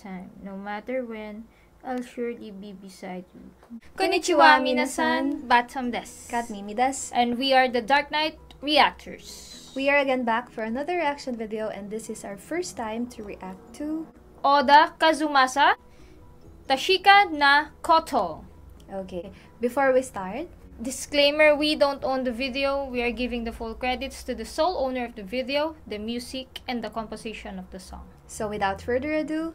time. No matter when, I'll surely be beside you. Konnichiwa, minasan. Batman des. Kat Mimi des. And we are the Dark Knight Reactors. We are again back for another reaction video and this is our first time to react to Oda Kazumasa, Tashika na Koto. Okay, before we start, Disclaimer, we don't own the video. We are giving the full credits to the sole owner of the video, the music, and the composition of the song. so without further ado,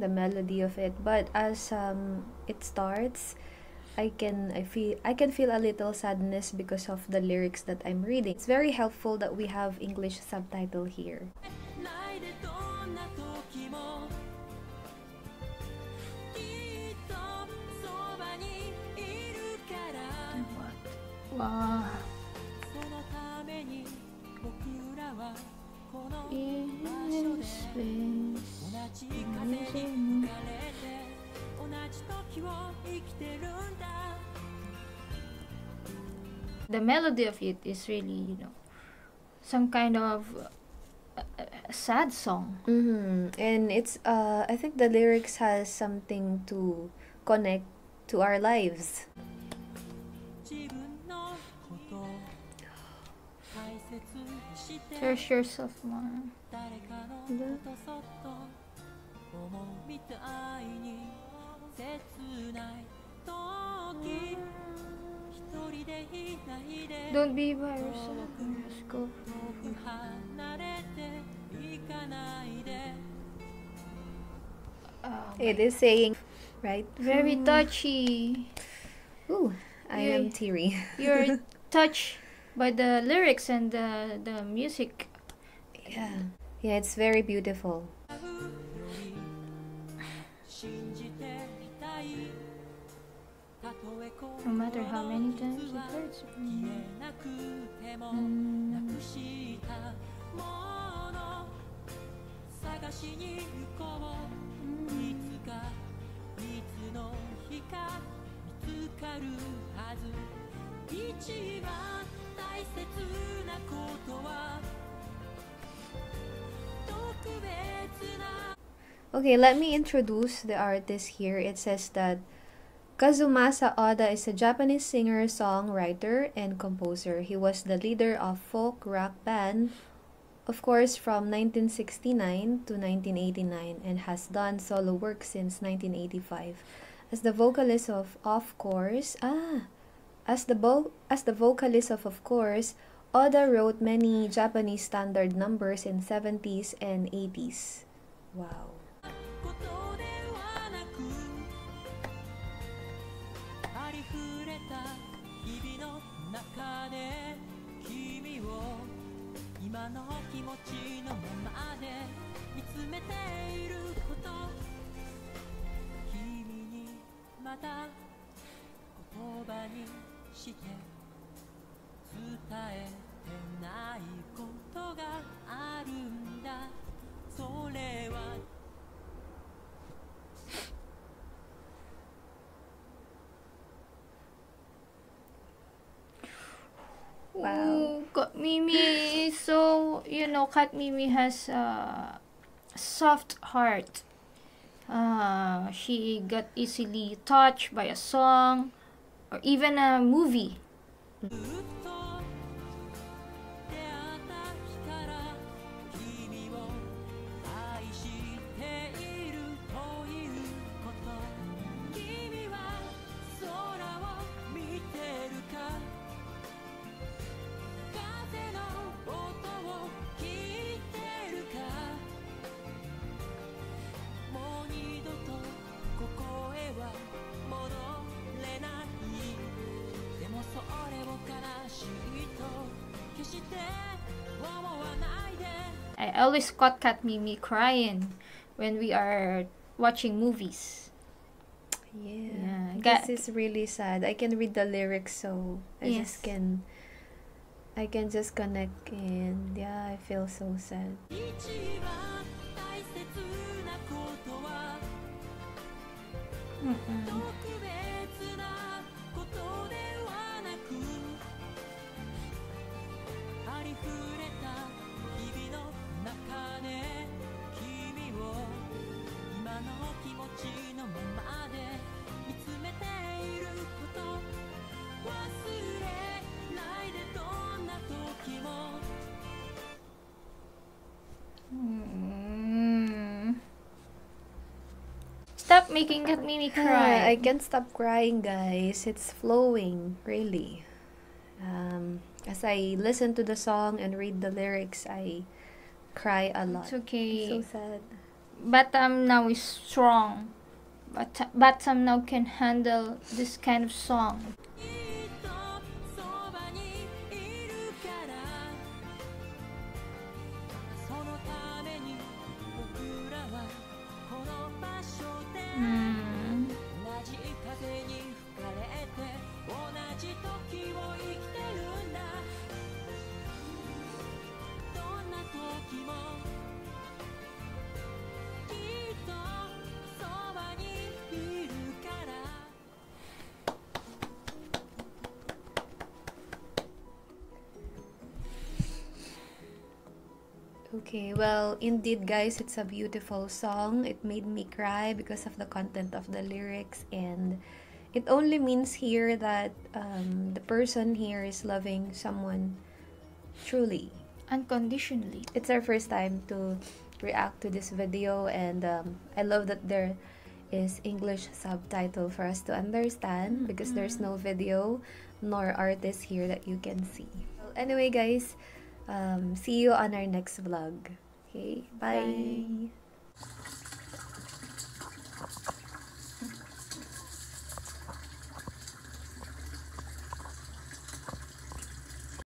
the melody of it but as um it starts I can I feel I can feel a little sadness because of the lyrics that I'm reading. It's very helpful that we have English subtitle here. Wow. The melody of it is really, you know, some kind of uh, sad song. Mm-hmm. And it's, uh, I think the lyrics has something to connect to our lives. Cherish yourself more. Don't be by yourself. Just go. Oh it is saying, right? Very hmm. touchy. Ooh, I you're, am teary. You're touch but the lyrics and the the music. Yeah, yeah, it's very beautiful. No matter how many times it hurts. Mm. Mm. Mm. Okay, let me introduce the artist here. It says that Kazumasa Oda is a Japanese singer, songwriter, and composer. He was the leader of folk rock band, Off Course, from 1969 to 1989 and has done solo work since 1985. As the vocalist of Off Course, ah, as the vo- as the vocalist of Off Course, Oda wrote many Japanese standard numbers in 70s and 80s. Wow. ことではなくありふれた日々の中で君を今の気持ちのままで見つめていること君にまた言葉にして伝えてないことがあるんだそれは Wow. Ooh, Kat Mimi is so, you know, Kat Mimi has a soft heart. Uh, she got easily touched by a song or even a movie. I always caught Kat Mimi crying when we are watching movies. Yeah. Yeah, ga- This is really sad. I can read the lyrics so I Yes. just can I can just connect and yeah, I feel so sad. 一番 大切なことは Mm-mm. 特別なことではなくありふれた日々の中で君を今の気持ちのままで見つめていること忘れないでどんな時も Mm. Stop making Kat Mimi Ah, I cry. can't stop crying, guys. It's flowing, really. Um, as I listen to the song and read the lyrics, I cry a lot. It's okay. So sad. Batam now is strong. But Batam now can handle this kind of song. Okay, well, indeed, guys, it's a beautiful song. It made me cry because of the content of the lyrics, and it only means here that um, the person here is loving someone truly. Unconditionally. It's our first time to react to this video, and um, I love that there is English subtitle for us to understand because there's no video nor artist here that you can see. Well, anyway, guys, um, see you on our next vlog. Okay, bye. Bye.